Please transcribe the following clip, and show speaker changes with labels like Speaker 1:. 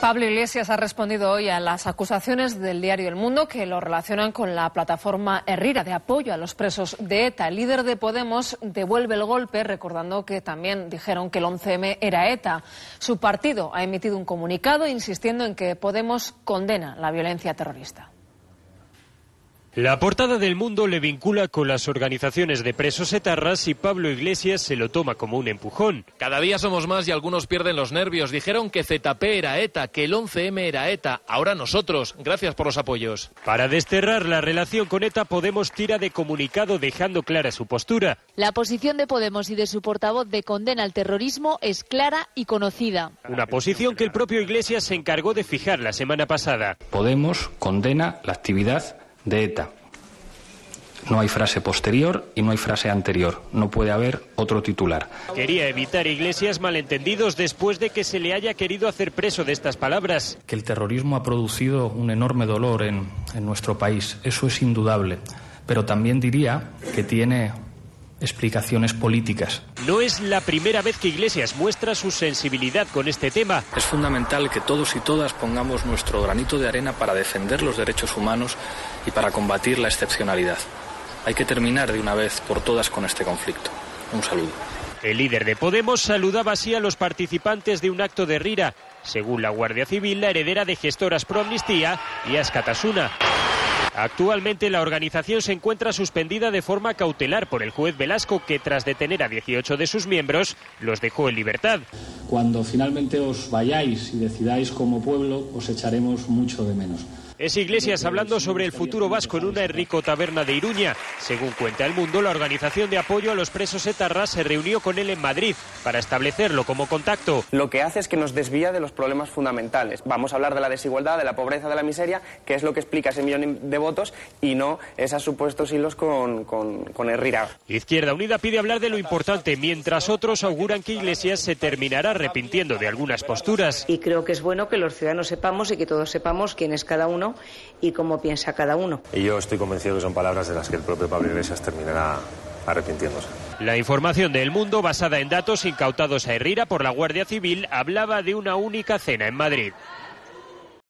Speaker 1: Pablo Iglesias ha respondido hoy a las acusaciones del diario El Mundo que lo relacionan con la plataforma Herrera de apoyo a los presos de ETA. El líder de Podemos devuelve el golpe recordando que también dijeron que el 11M era ETA. Su partido ha emitido un comunicado insistiendo en que Podemos condena la violencia terrorista.
Speaker 2: La portada del mundo le vincula con las organizaciones de presos etarras y Pablo Iglesias se lo toma como un empujón.
Speaker 3: Cada día somos más y algunos pierden los nervios. Dijeron que ZP era ETA, que el 11M era ETA. Ahora nosotros. Gracias por los apoyos.
Speaker 2: Para desterrar la relación con ETA, Podemos tira de comunicado dejando clara su postura.
Speaker 4: La posición de Podemos y de su portavoz de condena al terrorismo es clara y conocida.
Speaker 2: Una posición que el propio Iglesias se encargó de fijar la semana pasada.
Speaker 5: Podemos condena la actividad de ETA. No hay frase posterior y no hay frase anterior. No puede haber otro titular.
Speaker 2: Quería evitar Iglesias malentendidos después de que se le haya querido hacer preso de estas palabras.
Speaker 5: Que el terrorismo ha producido un enorme dolor en, en nuestro país. Eso es indudable. Pero también diría que tiene explicaciones políticas.
Speaker 2: No es la primera vez que Iglesias muestra su sensibilidad con este tema.
Speaker 5: Es fundamental que todos y todas pongamos nuestro granito de arena para defender los derechos humanos y para combatir la excepcionalidad. Hay que terminar de una vez por todas con este conflicto. Un saludo.
Speaker 2: El líder de Podemos saludaba así a los participantes de un acto de Rira, según la Guardia Civil, la heredera de gestoras pro amnistía y Ascatasuna. Actualmente la organización se encuentra suspendida de forma cautelar por el juez Velasco que tras detener a 18 de sus miembros los dejó en libertad.
Speaker 6: Cuando finalmente os vayáis y decidáis como pueblo os echaremos mucho de menos.
Speaker 2: Es Iglesias hablando sobre el futuro vasco en una Enrico taberna de Iruña. Según cuenta El Mundo, la organización de apoyo a los presos etarras se reunió con él en Madrid para establecerlo como contacto.
Speaker 7: Lo que hace es que nos desvía de los problemas fundamentales. Vamos a hablar de la desigualdad, de la pobreza, de la miseria, que es lo que explica ese millón de votos y no esos supuestos hilos con, con, con Herrera.
Speaker 2: Izquierda Unida pide hablar de lo importante, mientras otros auguran que Iglesias se terminará arrepintiendo de algunas posturas.
Speaker 8: Y creo que es bueno que los ciudadanos sepamos y que todos sepamos quién es cada uno y cómo piensa cada uno.
Speaker 9: Y yo estoy convencido que son palabras de las que el propio Pablo Iglesias terminará arrepintiéndose.
Speaker 2: La información de El Mundo, basada en datos incautados a Herrera por la Guardia Civil, hablaba de una única cena en Madrid.